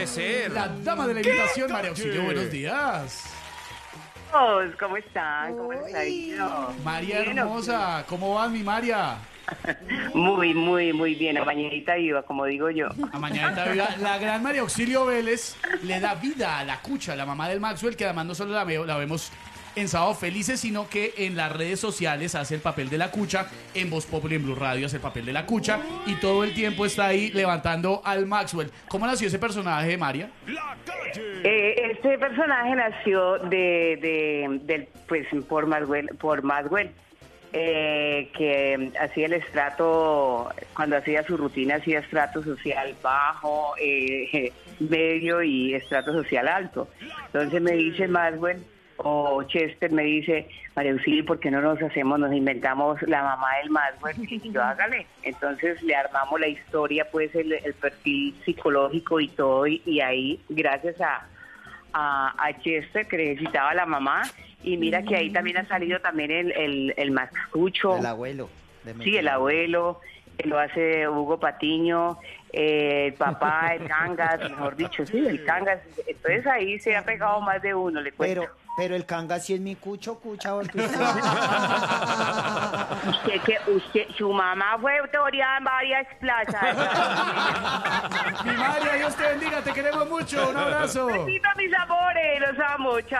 puede ser. La dama de la invitación, María Auxilio, buenos días. ¿Cómo están? ¿Cómo ido? María hermosa, ¿cómo vas, mi María? Muy, muy, muy bien. A mañanita iba, como digo yo. A mañana viva. La gran María Auxilio Vélez le da vida a la cucha, la mamá del Maxwell, que además no solo la, veo- la vemos en Sábado Felices, sino que en las redes sociales hace el papel de la cucha, en Voz Populi, en Blue Radio hace el papel de la cucha, y todo el tiempo está ahí levantando al Maxwell. ¿Cómo nació ese personaje, María? Eh, este personaje nació de, de, del, pues, por Maswell, por Maswell eh, que hacía el estrato, cuando hacía su rutina, hacía estrato social bajo, eh, medio y estrato social alto. Entonces me dice Maswell, o Chester me dice, María Auxilio, ¿por qué no nos hacemos, nos inventamos la mamá del Maswell? Y yo, hágale. Entonces le armamos la historia, pues el, el perfil psicológico y todo, y, y ahí, gracias a, a, a Chester, que necesitaba la mamá, y mira que ahí también ha salido también el, el, el Mascucho. El abuelo. de Sí, el abuelo, lo hace Hugo Patiño, eh, el papá, el Cangas, mejor dicho, sí, el Cangas. Entonces ahí se ha pegado más de uno, le cuento. Pero, pero el canga sí es mi cucho, cucha, porque usted... Usted que usted, su mamá fue autoridad en varias plazas. Mi María, Dios te bendiga, te queremos mucho, un abrazo. Besito, mis amores, los amo, chao.